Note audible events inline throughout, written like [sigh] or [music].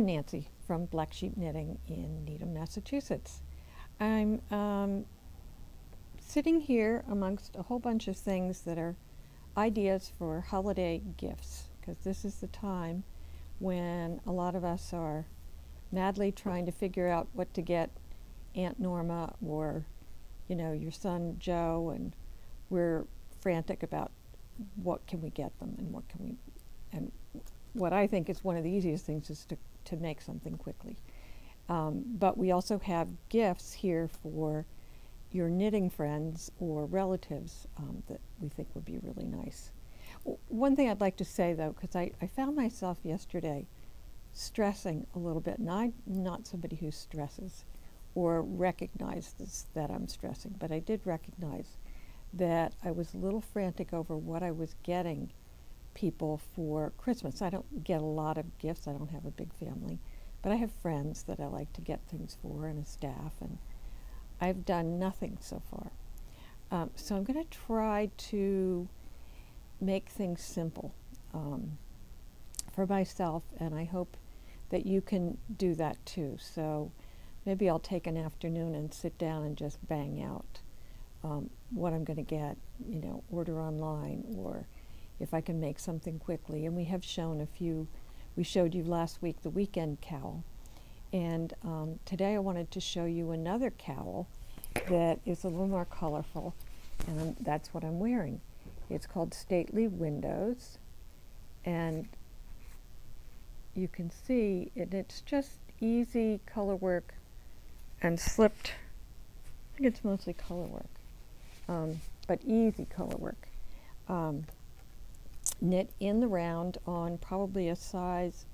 I'm Nancy from Black Sheep Knitting in Needham, Massachusetts. I'm um, sitting here amongst a whole bunch of things that are ideas for holiday gifts because this is the time when a lot of us are madly trying to figure out what to get Aunt Norma or you know your son Joe and we're frantic about what can we get them and what can we and what I think is one of the easiest things is to, to make something quickly. Um, but we also have gifts here for your knitting friends or relatives um, that we think would be really nice. W one thing I'd like to say though, because I, I found myself yesterday stressing a little bit, and I'm not somebody who stresses or recognizes that I'm stressing, but I did recognize that I was a little frantic over what I was getting people for Christmas. I don't get a lot of gifts. I don't have a big family, but I have friends that I like to get things for and a staff, and I've done nothing so far. Um, so I'm going to try to make things simple um, for myself, and I hope that you can do that too. So maybe I'll take an afternoon and sit down and just bang out um, what I'm going to get, you know, order online or if I can make something quickly. And we have shown a few, we showed you last week the weekend cowl. And um, today I wanted to show you another cowl that is a little more colorful, and I'm, that's what I'm wearing. It's called Stately Windows, and you can see it, it's just easy color work and slipped. I think it's mostly color work, um, but easy color work. Um, knit in the round on probably a size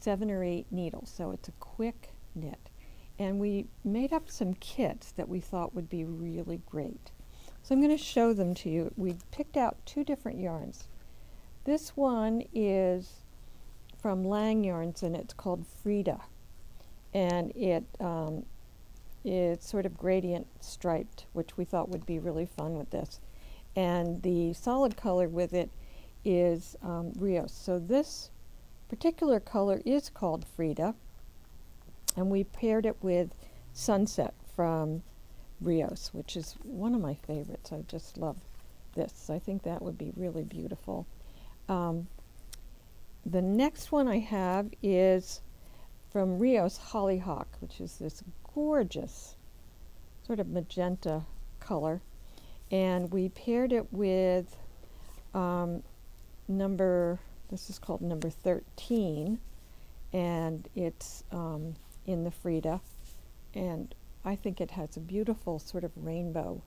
seven or eight needles. So it's a quick knit. And we made up some kits that we thought would be really great. So I'm going to show them to you. We picked out two different yarns. This one is from Lang Yarns and it's called Frida. And it um, it's sort of gradient striped, which we thought would be really fun with this. And the solid color with it is um, Rios. So this particular color is called Frida, and we paired it with Sunset from Rios, which is one of my favorites. I just love this. I think that would be really beautiful. Um, the next one I have is from Rios Hollyhock, which is this gorgeous sort of magenta color. And we paired it with um, number, this is called number 13, and it's um, in the Frida. And I think it has a beautiful sort of rainbow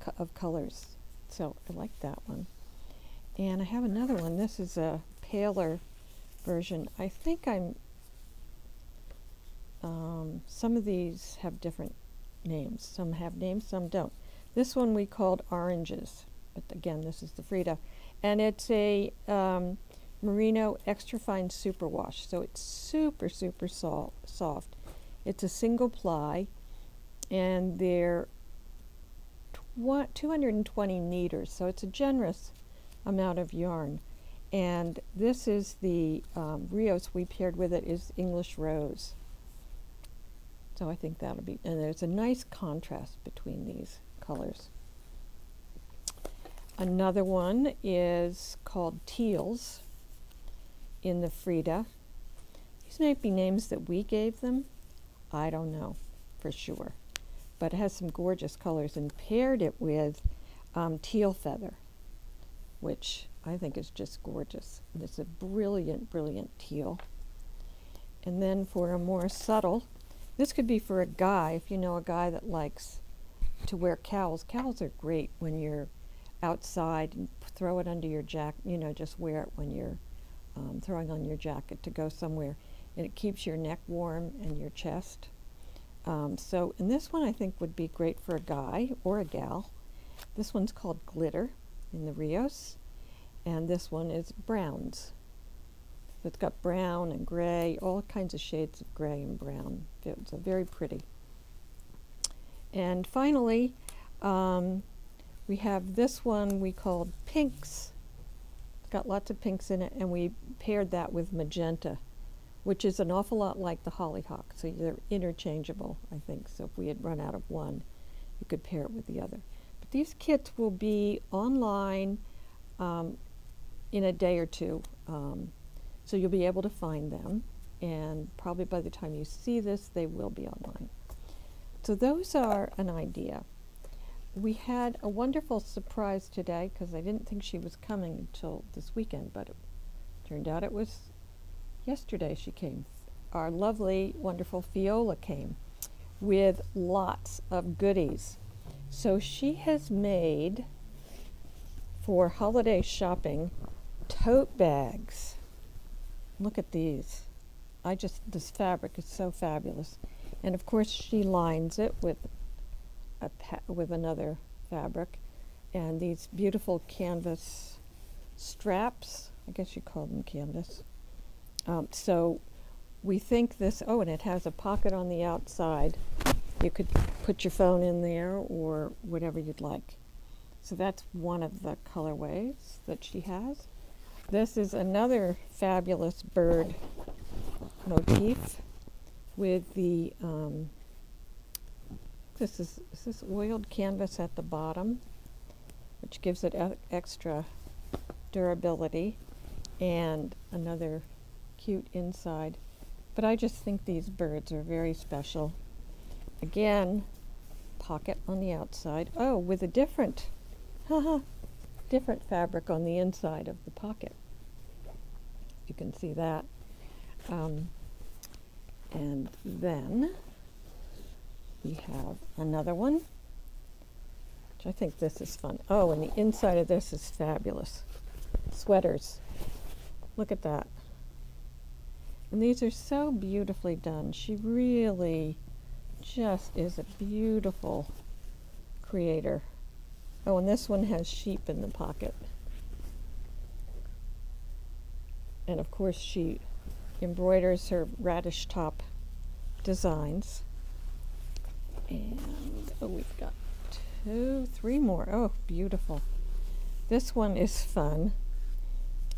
co of colors. So I like that one. And I have another one. This is a paler version. I think I'm, um, some of these have different names. Some have names, some don't. This one we called oranges. But again, this is the Frida and it's a um, merino extra fine superwash. So it's super super so soft. It's a single ply and they're 220 meters. So it's a generous amount of yarn. And this is the um, Rios we paired with it is English Rose. So I think that'll be and there's a nice contrast between these colors Another one is called Teals in the Frida. These might be names that we gave them. I don't know for sure. But it has some gorgeous colors and paired it with um, teal feather, which I think is just gorgeous. It's a brilliant, brilliant teal. And then for a more subtle, this could be for a guy, if you know a guy that likes to wear cowls. Cowls are great when you're outside and throw it under your jacket, you know, just wear it when you're um, throwing on your jacket to go somewhere. And it keeps your neck warm and your chest. Um, so, and this one I think would be great for a guy or a gal. This one's called Glitter in the Rios. And this one is Browns. So it's got brown and gray, all kinds of shades of gray and brown. It's very pretty. And finally, um, we have this one we called pinks. It's got lots of pinks in it, and we paired that with magenta, which is an awful lot like the hollyhock. So they're interchangeable, I think. So if we had run out of one, you could pair it with the other. But these kits will be online um, in a day or two. Um, so you'll be able to find them. And probably by the time you see this, they will be online. So those are an idea. We had a wonderful surprise today because I didn't think she was coming until this weekend, but it turned out it was yesterday she came. Our lovely, wonderful Fiola came with lots of goodies. So she has made for holiday shopping tote bags. Look at these. I just, this fabric is so fabulous. And of course, she lines it with a with another fabric, and these beautiful canvas straps. I guess you call them canvas. Um, so we think this. Oh, and it has a pocket on the outside. You could put your phone in there or whatever you'd like. So that's one of the colorways that she has. This is another fabulous bird motif with the, um, this is, is this oiled canvas at the bottom, which gives it extra durability, and another cute inside. But I just think these birds are very special. Again, pocket on the outside. Oh, with a different, haha, different fabric on the inside of the pocket. You can see that. Um, and then we have another one, which I think this is fun. Oh, and the inside of this is fabulous. Sweaters. Look at that. And these are so beautifully done. She really just is a beautiful creator. Oh, and this one has sheep in the pocket. And of course she embroiders her radish top designs. And oh, we've got two, three more. Oh, beautiful. This one is fun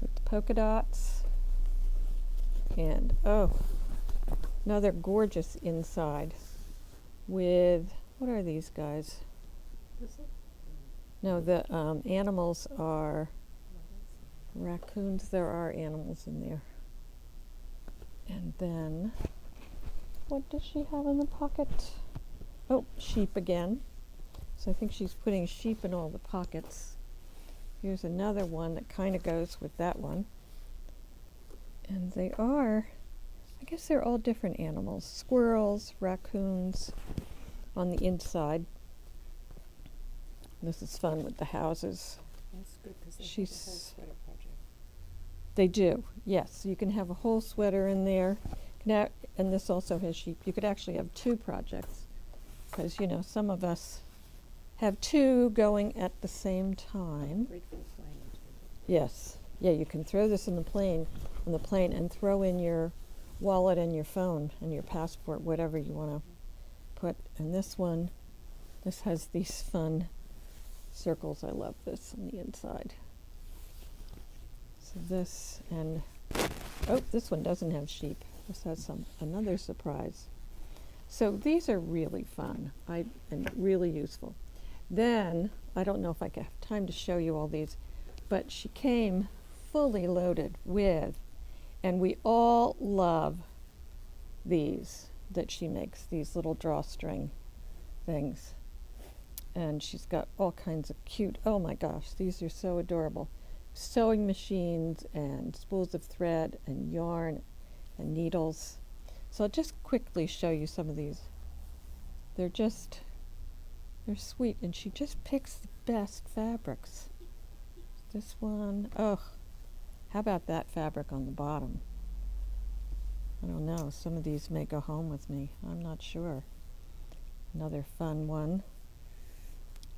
with the polka dots. And oh, another gorgeous inside with what are these guys? No, the um, animals are raccoons. There are animals in there. And then, what does she have in the pocket? Oh, sheep again. So I think she's putting sheep in all the pockets. Here's another one that kind of goes with that one. And they are, I guess they're all different animals. Squirrels, raccoons on the inside. This is fun with the houses. That's good because they She's- have a whole sweater project. They do, yes. You can have a whole sweater in there. A- and this also has sheep. You could actually have two projects because, you know, some of us have two going at the same time. Great for the flying too. Yes. Yeah, you can throw this in the plane, on the plane, and throw in your wallet and your phone and your passport, whatever you want to put. And this one, this has these fun circles. I love this on the inside. So this and oh, this one doesn't have sheep. This has some another surprise. So these are really fun. I and really useful. Then I don't know if I have time to show you all these, but she came fully loaded with, and we all love these that she makes, these little drawstring things. And she's got all kinds of cute, oh my gosh, these are so adorable. Sewing machines and spools of thread and yarn and needles. So I'll just quickly show you some of these. They're just, they're sweet, and she just picks the best fabrics. This one, oh, how about that fabric on the bottom? I don't know, some of these may go home with me. I'm not sure. Another fun one.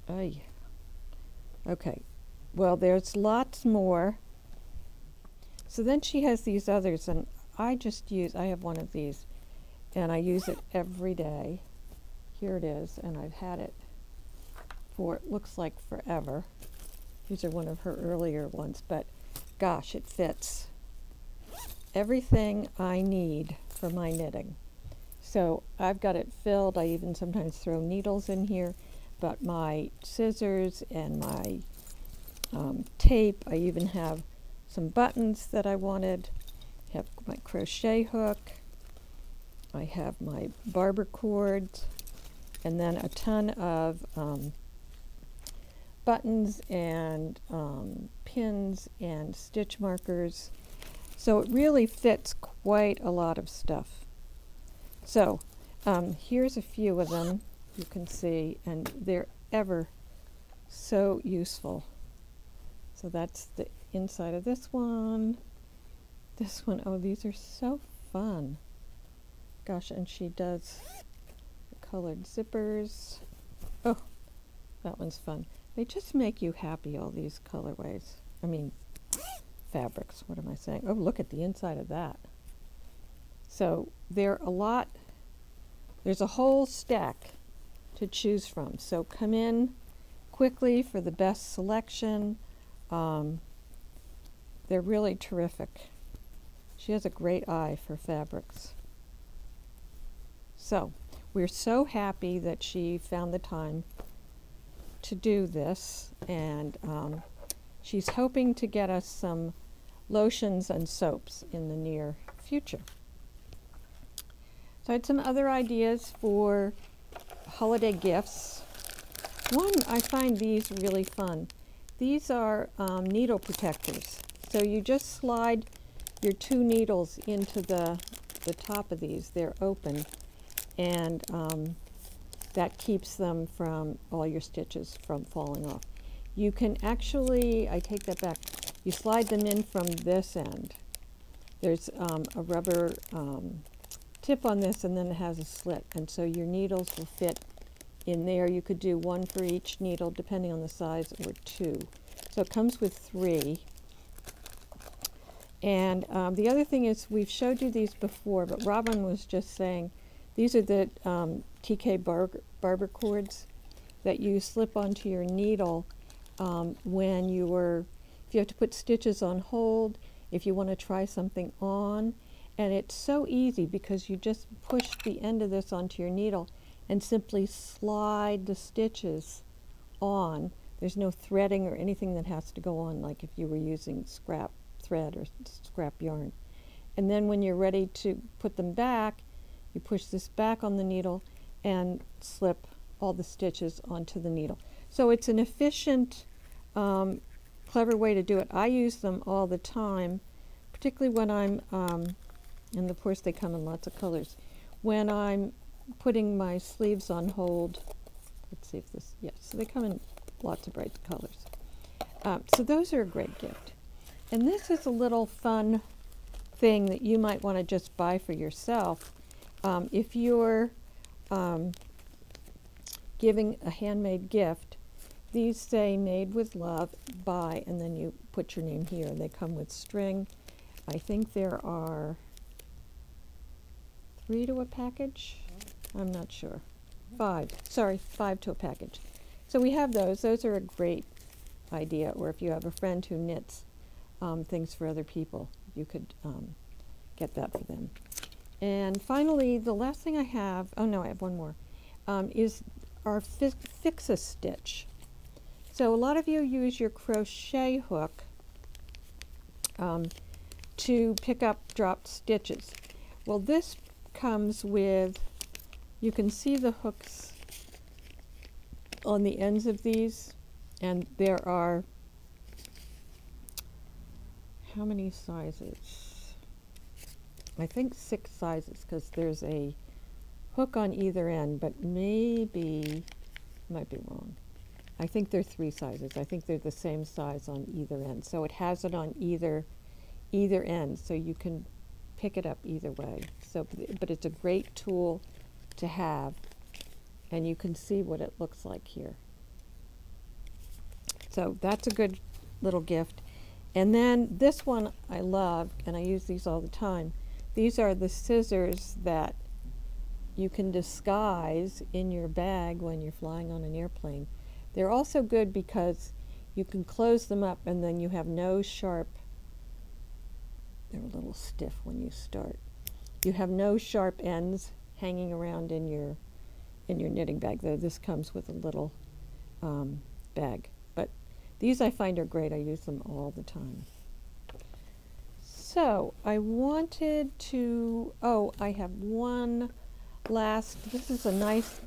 Ay. Okay, well, there's lots more. So then she has these others, and I just use, I have one of these, and I use it every day. Here it is, and I've had it for, it looks like forever. These are one of her earlier ones, but gosh, it fits. everything I need for my knitting. So I've got it filled. I even sometimes throw needles in here, but my scissors and my um, tape. I even have some buttons that I wanted. Have my crochet hook. I have my barber cords, and then a ton of um, buttons and um, pins and stitch markers. So it really fits quite a lot of stuff. So um, here's a few of them you can see, and they're ever so useful. So that's the inside of this one. This one, oh, these are so fun. Gosh, and she does colored zippers. Oh, that one's fun. They just make you happy, all these colorways. I mean, fabrics, what am I saying? Oh, look at the inside of that. So there are a lot, there's a whole stack to choose from. So come in quickly for the best selection. Um, they're really terrific. She has a great eye for fabrics. So we're so happy that she found the time to do this and um, she's hoping to get us some lotions and soaps in the near future. So I had some other ideas for holiday gifts. One, I find these really fun. These are um, needle protectors. So you just slide your two needles into the, the top of these. They're open and um, that keeps them from all your stitches from falling off. You can actually, I take that back, you slide them in from this end. There's um, a rubber um, tip on this and then it has a slit and so your needles will fit in there. You could do one for each needle depending on the size or two. So it comes with three. And um, the other thing is we've showed you these before, but Robin was just saying these are the um, TK bar barber cords that you slip onto your needle um, when you were, if you have to put stitches on hold, if you want to try something on. And it's so easy because you just push the end of this onto your needle and simply slide the stitches on. There's no threading or anything that has to go on like if you were using scrap thread or scrap yarn. And then when you're ready to put them back, you push this back on the needle and slip all the stitches onto the needle. So it's an efficient, um, clever way to do it. I use them all the time, particularly when I'm, um, and of course they come in lots of colors, when I'm putting my sleeves on hold. Let's see if this, yes, so they come in lots of bright colors. Um, so those are a great gift. And this is a little fun thing that you might want to just buy for yourself. Um, if you're um, giving a handmade gift, these say made with love, buy, and then you put your name here. They come with string. I think there are three to a package. I'm not sure. Five, sorry, five to a package. So we have those. Those are a great idea. Or if you have a friend who knits um, things for other people, you could um, get that for them. And finally, the last thing I have, oh no, I have one more, um, is our fi fix-a stitch. So a lot of you use your crochet hook um, to pick up dropped stitches. Well, this comes with you can see the hooks on the ends of these, and there are how many sizes? I think six sizes because there's a hook on either end, but maybe, might be wrong. I think they're three sizes. I think they're the same size on either end. So it has it on either either end, so you can pick it up either way. So, but it's a great tool to have and you can see what it looks like here. So that's a good little gift. And then this one I love, and I use these all the time. These are the scissors that you can disguise in your bag when you're flying on an airplane. They're also good because you can close them up and then you have no sharp they're a little stiff when you start. You have no sharp ends hanging around in your in your knitting bag, though this comes with a little um, bag. These I find are great. I use them all the time. So I wanted to, oh, I have one last, this is a nice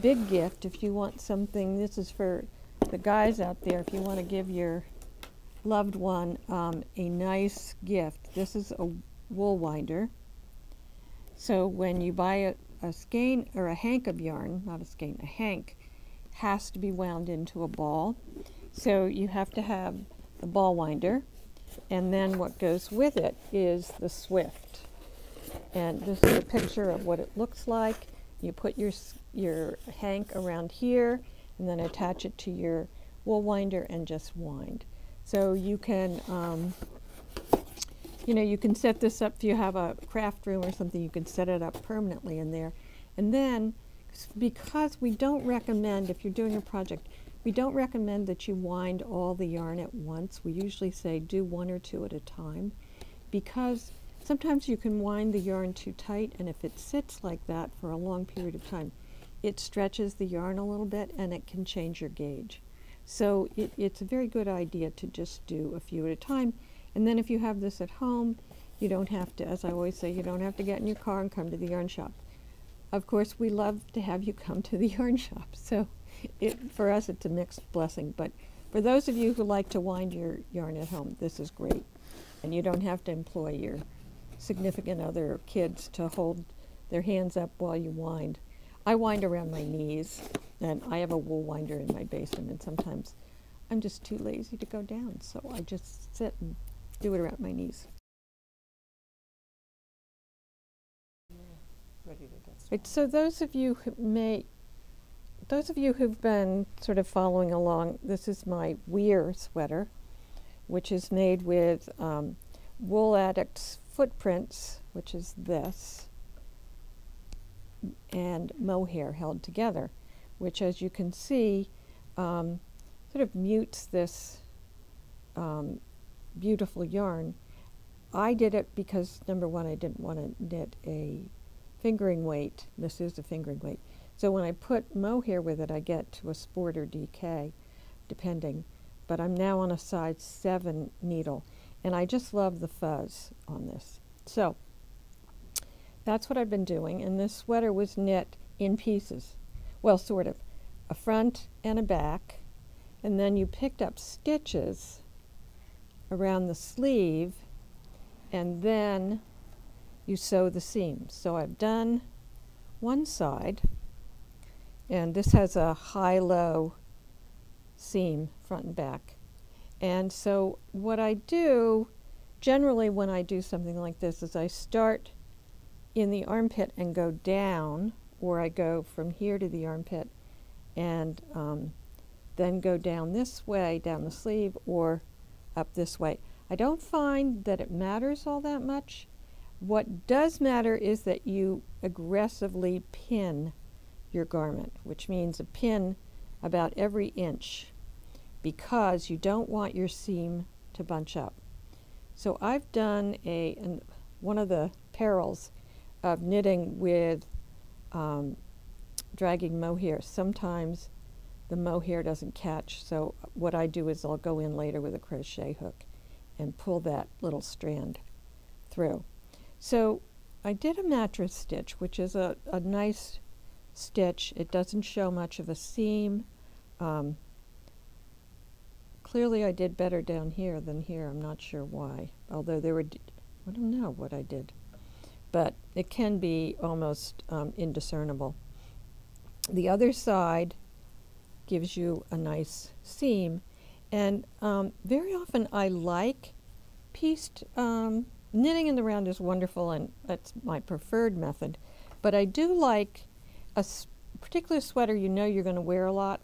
big gift if you want something, this is for the guys out there, if you want to give your loved one um, a nice gift. This is a wool winder. So when you buy a, a skein or a hank of yarn, not a skein, a hank, has to be wound into a ball. So you have to have the ball winder, and then what goes with it is the Swift. And this is a picture of what it looks like. You put your, your hank around here, and then attach it to your wool winder and just wind. So you can, um, you know, you can set this up if you have a craft room or something, you can set it up permanently in there. And then, because we don't recommend, if you're doing a project, we don't recommend that you wind all the yarn at once. We usually say do one or two at a time because sometimes you can wind the yarn too tight and if it sits like that for a long period of time, it stretches the yarn a little bit and it can change your gauge. So it, it's a very good idea to just do a few at a time. And then if you have this at home, you don't have to, as I always say, you don't have to get in your car and come to the yarn shop. Of course, we love to have you come to the [laughs] yarn shop. So it, for us, it's a mixed blessing. But for those of you who like to wind your yarn at home, this is great. And you don't have to employ your significant other or kids to hold their hands up while you wind. I wind around my knees, and I have a wool winder in my basement, and sometimes I'm just too lazy to go down, so I just sit and do it around my knees. Ready to get Right, so those of you who may, those of you who've been sort of following along, this is my Weir sweater, which is made with um, Wool Addict's footprints, which is this, and mohair held together, which, as you can see, um, sort of mutes this um, beautiful yarn. I did it because number one, I didn't want to knit a fingering weight. This is a fingering weight. So when I put mohair with it, I get to a sport or DK, depending. But I'm now on a size 7 needle, and I just love the fuzz on this. So that's what I've been doing, and this sweater was knit in pieces. Well, sort of. A front and a back, and then you picked up stitches around the sleeve, and then you sew the seams. So I've done one side, and this has a high-low seam front and back. And so what I do generally when I do something like this is I start in the armpit and go down, or I go from here to the armpit and um, then go down this way, down the sleeve, or up this way. I don't find that it matters all that much. What does matter is that you aggressively pin your garment, which means a pin about every inch because you don't want your seam to bunch up. So I've done a, and one of the perils of knitting with um, dragging mohair, sometimes the mohair doesn't catch. So what I do is I'll go in later with a crochet hook and pull that little strand through. So I did a mattress stitch, which is a, a nice stitch. It doesn't show much of a seam. Um, clearly I did better down here than here. I'm not sure why. Although there were, I don't know what I did. But it can be almost um, indiscernible. The other side gives you a nice seam. And um, very often I like pieced, um, knitting in the round is wonderful and that's my preferred method. But I do like a particular sweater you know you're going to wear a lot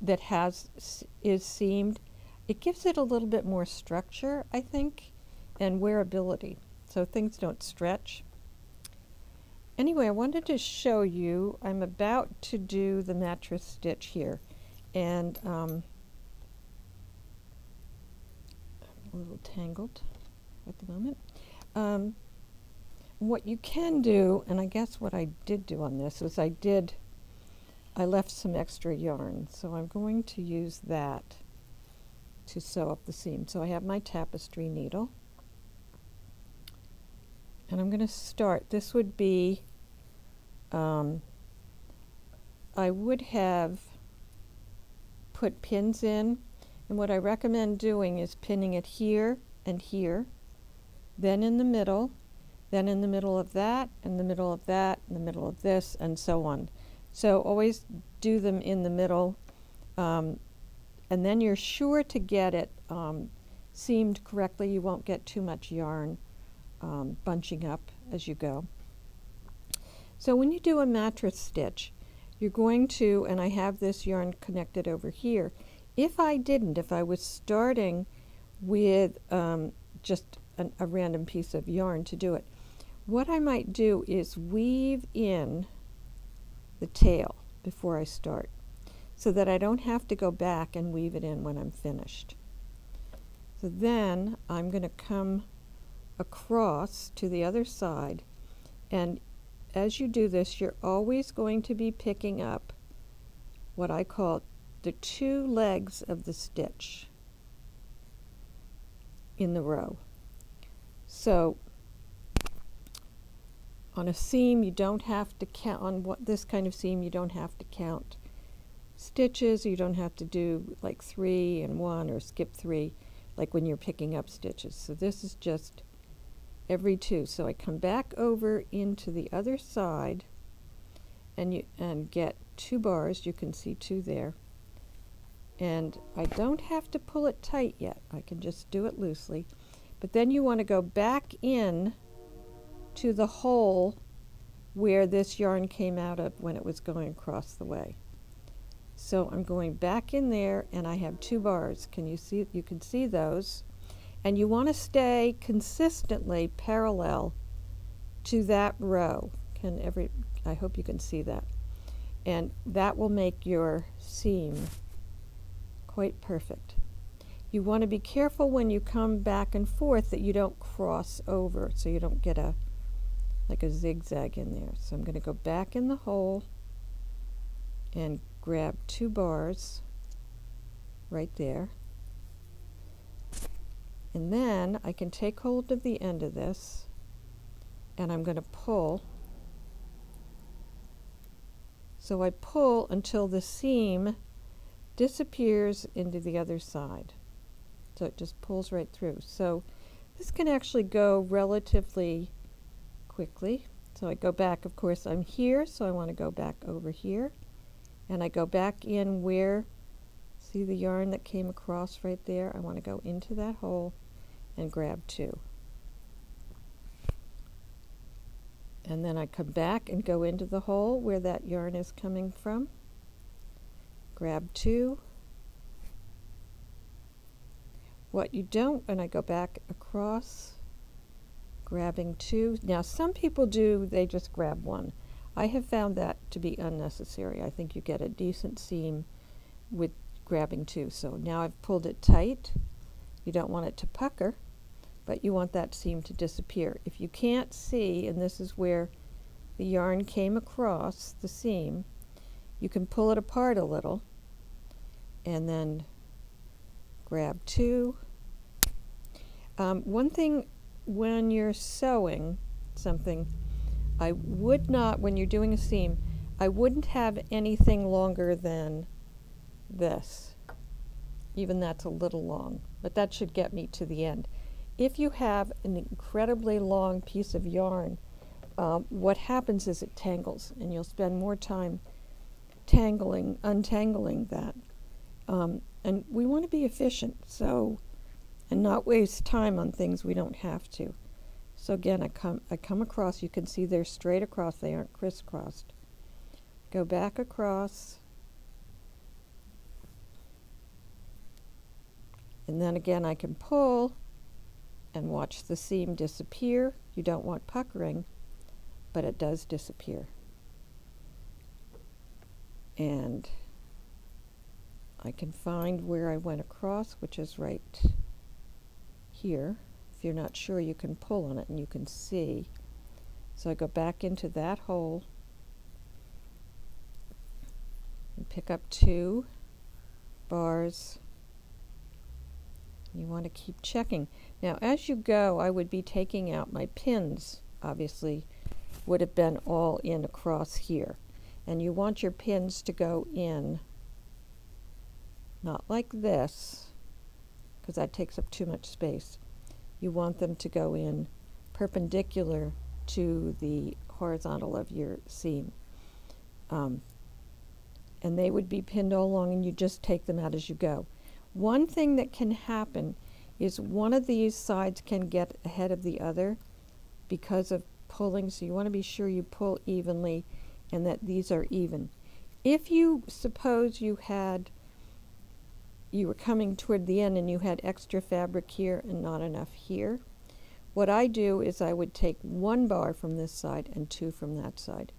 that has is seamed. It gives it a little bit more structure, I think, and wearability. So things don't stretch. Anyway, I wanted to show you, I'm about to do the mattress stitch here. And um, I'm a little tangled at the moment. um, what you can do, and I guess what I did do on this is I did, I left some extra yarn, so I'm going to use that to sew up the seam. So I have my tapestry needle, and I'm going to start. This would be, um, I would have put pins in, and what I recommend doing is pinning it here and here, then in the middle, then in the middle of that, in the middle of that, in the middle of this, and so on. So always do them in the middle, um, and then you're sure to get it um, seamed correctly. You won't get too much yarn um, bunching up as you go. So when you do a mattress stitch, you're going to, and I have this yarn connected over here. If I didn't, if I was starting with um, just an, a random piece of yarn to do it, what I might do is weave in the tail before I start so that I don't have to go back and weave it in when I'm finished. So then I'm going to come across to the other side and as you do this you're always going to be picking up what I call the two legs of the stitch in the row. So on a seam you don't have to count on what this kind of seam you don't have to count stitches. You don't have to do like three and one or skip three like when you're picking up stitches. So this is just every two. So I come back over into the other side and you and get two bars. You can see two there. And I don't have to pull it tight yet. I can just do it loosely. But then you want to go back in to the hole where this yarn came out of when it was going across the way. So I'm going back in there and I have two bars. Can you see, you can see those. And you want to stay consistently parallel to that row. Can every, I hope you can see that. And that will make your seam quite perfect. You want to be careful when you come back and forth that you don't cross over so you don't get a like a zigzag in there. So I'm going to go back in the hole and grab two bars right there. And then I can take hold of the end of this and I'm going to pull. So I pull until the seam disappears into the other side. So it just pulls right through. So this can actually go relatively quickly. So I go back, of course, I'm here, so I want to go back over here. And I go back in where, see the yarn that came across right there? I want to go into that hole and grab two. And then I come back and go into the hole where that yarn is coming from. Grab two. What you don't, and I go back across grabbing two. Now, some people do, they just grab one. I have found that to be unnecessary. I think you get a decent seam with grabbing two. So now I've pulled it tight. You don't want it to pucker, but you want that seam to disappear. If you can't see, and this is where the yarn came across the seam, you can pull it apart a little and then grab two. Um, one thing when you're sewing something, I would not, when you're doing a seam, I wouldn't have anything longer than this. Even that's a little long, but that should get me to the end. If you have an incredibly long piece of yarn, um, what happens is it tangles, and you'll spend more time tangling, untangling that. Um, and we want to be efficient, so and not waste time on things we don't have to. So again, I come, I come across, you can see they're straight across, they aren't crisscrossed. Go back across, and then again I can pull and watch the seam disappear. You don't want puckering, but it does disappear. And I can find where I went across, which is right here, if you're not sure, you can pull on it and you can see. So I go back into that hole and pick up two bars. You want to keep checking. Now, as you go, I would be taking out my pins, obviously, would have been all in across here. And you want your pins to go in, not like this, because that takes up too much space. You want them to go in perpendicular to the horizontal of your seam. Um, and they would be pinned all along and you just take them out as you go. One thing that can happen is one of these sides can get ahead of the other because of pulling, so you want to be sure you pull evenly and that these are even. If you suppose you had you were coming toward the end and you had extra fabric here and not enough here, what I do is I would take one bar from this side and two from that side,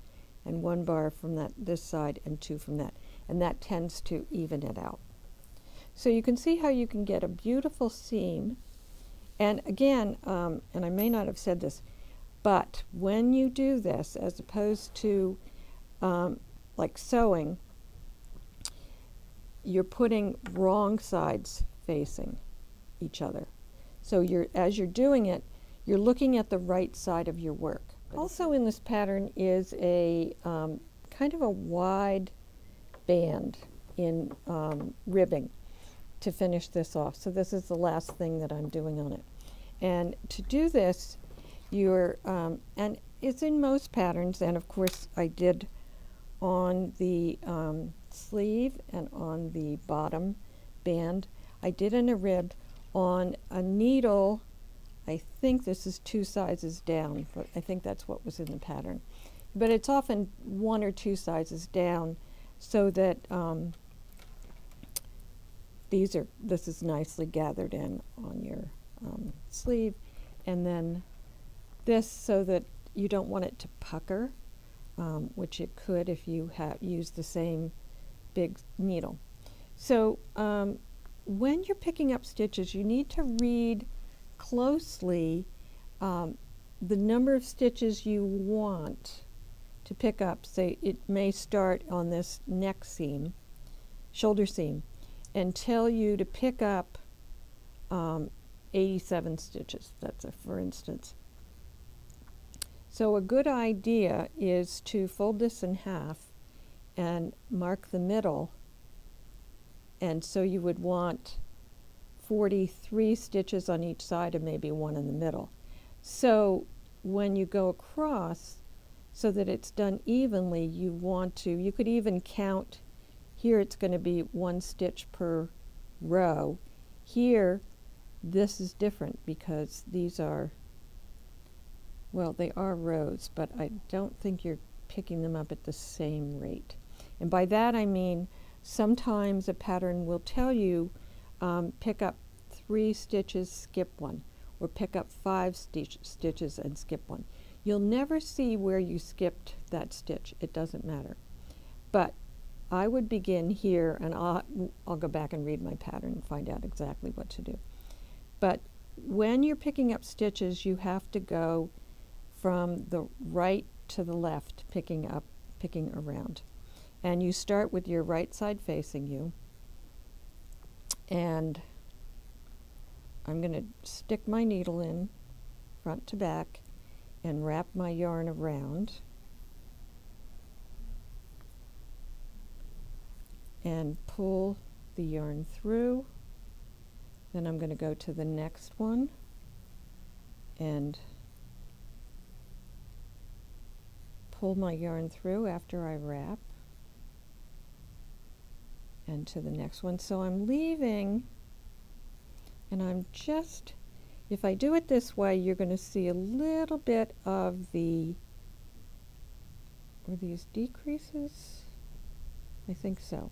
and one bar from that this side and two from that, and that tends to even it out. So you can see how you can get a beautiful seam. And again, um, and I may not have said this, but when you do this, as opposed to um, like sewing, you're putting wrong sides facing each other. So you're as you're doing it, you're looking at the right side of your work. Also in this pattern is a um, kind of a wide band in um, ribbing to finish this off. So this is the last thing that I'm doing on it. And to do this, you're, um, and it's in most patterns, and of course I did on the um, sleeve and on the bottom band. I did in a rib on a needle. I think this is two sizes down, but I think that's what was in the pattern. But it's often one or two sizes down so that um, these are, this is nicely gathered in on your um, sleeve. And then this so that you don't want it to pucker, um, which it could if you have used the same big needle. So um, when you're picking up stitches, you need to read closely um, the number of stitches you want to pick up. Say it may start on this neck seam, shoulder seam, and tell you to pick up um, 87 stitches. That's a for instance. So a good idea is to fold this in half and mark the middle. And so you would want 43 stitches on each side and maybe one in the middle. So when you go across, so that it's done evenly, you want to, you could even count, here it's going to be one stitch per row. Here, this is different because these are, well, they are rows, but I don't think you're picking them up at the same rate. And by that I mean sometimes a pattern will tell you um, pick up three stitches, skip one, or pick up five stitch stitches and skip one. You'll never see where you skipped that stitch. It doesn't matter. But I would begin here, and I'll, I'll go back and read my pattern and find out exactly what to do. But when you're picking up stitches, you have to go from the right to the left, picking up, picking around. And you start with your right side facing you. And I'm going to stick my needle in front to back and wrap my yarn around. And pull the yarn through. Then I'm going to go to the next one and pull my yarn through after I wrap and to the next one. So I'm leaving and I'm just, if I do it this way, you're going to see a little bit of the, are these decreases? I think so.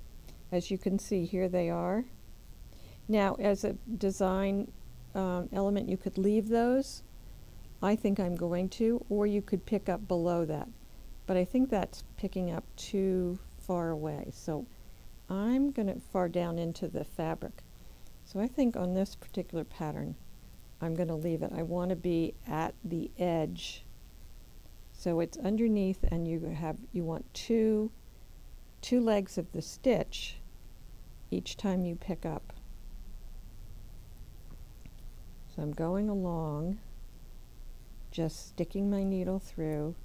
As you can see, here they are. Now, as a design um, element, you could leave those. I think I'm going to, or you could pick up below that. But I think that's picking up too far away. So I'm going to far down into the fabric. So I think on this particular pattern, I'm going to leave it. I want to be at the edge. So it's underneath and you have you want two two legs of the stitch each time you pick up. So I'm going along just sticking my needle through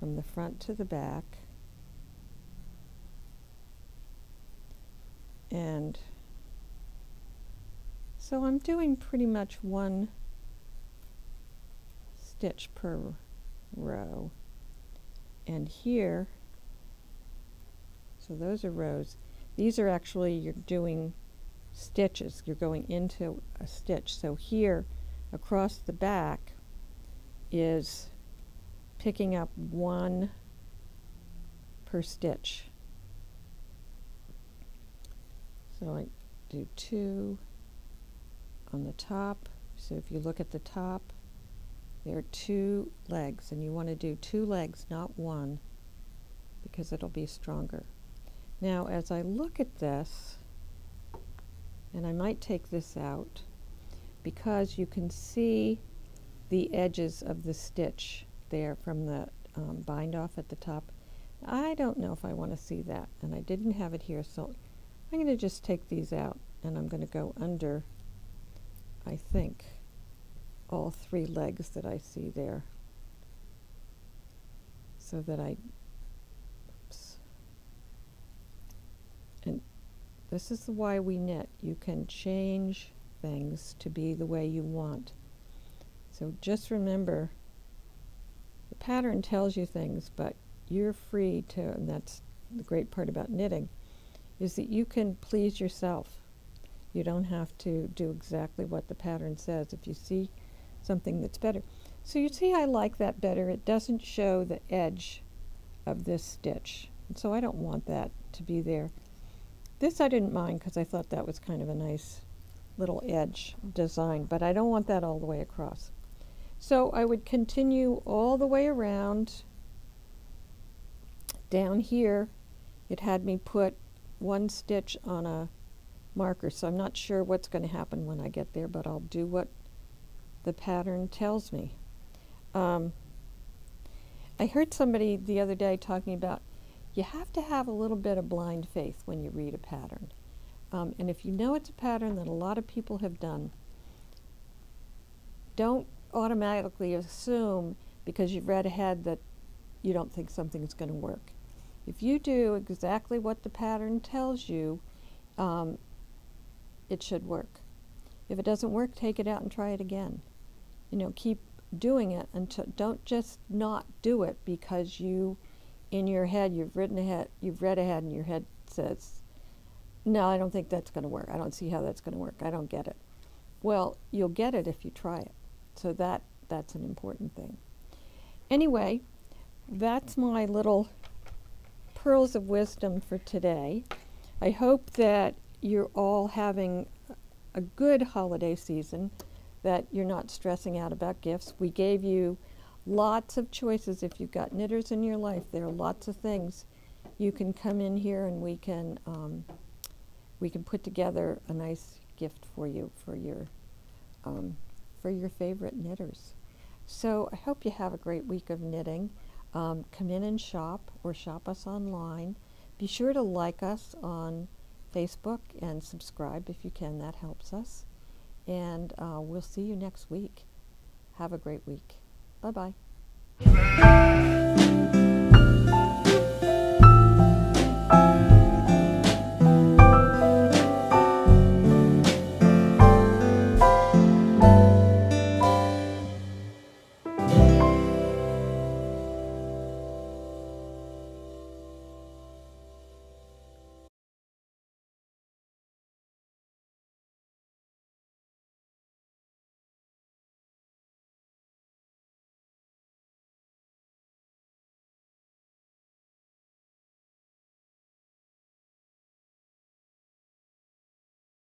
from the front to the back and so I'm doing pretty much one stitch per row. And here so those are rows. These are actually you're doing stitches. You're going into a stitch. So here across the back is picking up one per stitch so I do two on the top. So if you look at the top, there are two legs, and you want to do two legs, not one, because it'll be stronger. Now, as I look at this, and I might take this out, because you can see the edges of the stitch there from the um, bind off at the top. I don't know if I want to see that, and I didn't have it here, so I'm going to just take these out, and I'm going to go under I think, all three legs that I see there. So that I, oops. And this is why we knit. You can change things to be the way you want. So just remember, the pattern tells you things, but you're free to, and that's the great part about knitting, is that you can please yourself. You don't have to do exactly what the pattern says if you see something that's better. So you see I like that better. It doesn't show the edge of this stitch. And so I don't want that to be there. This I didn't mind because I thought that was kind of a nice little edge design, but I don't want that all the way across. So I would continue all the way around. Down here, it had me put one stitch on a marker. So I'm not sure what's going to happen when I get there, but I'll do what the pattern tells me. Um, I heard somebody the other day talking about you have to have a little bit of blind faith when you read a pattern. Um, and if you know it's a pattern that a lot of people have done, don't automatically assume because you've read ahead that you don't think something is going to work. If you do exactly what the pattern tells you, um, it should work. If it doesn't work, take it out and try it again. You know, keep doing it until don't just not do it because you in your head you've written ahead you've read ahead and your head says no i don't think that's going to work. I don't see how that's going to work. I don't get it. Well you'll get it if you try it. So that that's an important thing. Anyway that's my little pearls of wisdom for today i hope that you're all having a good holiday season, that you're not stressing out about gifts. We gave you lots of choices. If you've got knitters in your life, there are lots of things. You can come in here and we can um, we can put together a nice gift for you for your um, for your favorite knitters. So I hope you have a great week of knitting. Um, come in and shop or shop us online. Be sure to like us on Facebook and subscribe if you can. That helps us. And uh, we'll see you next week. Have a great week. Bye bye.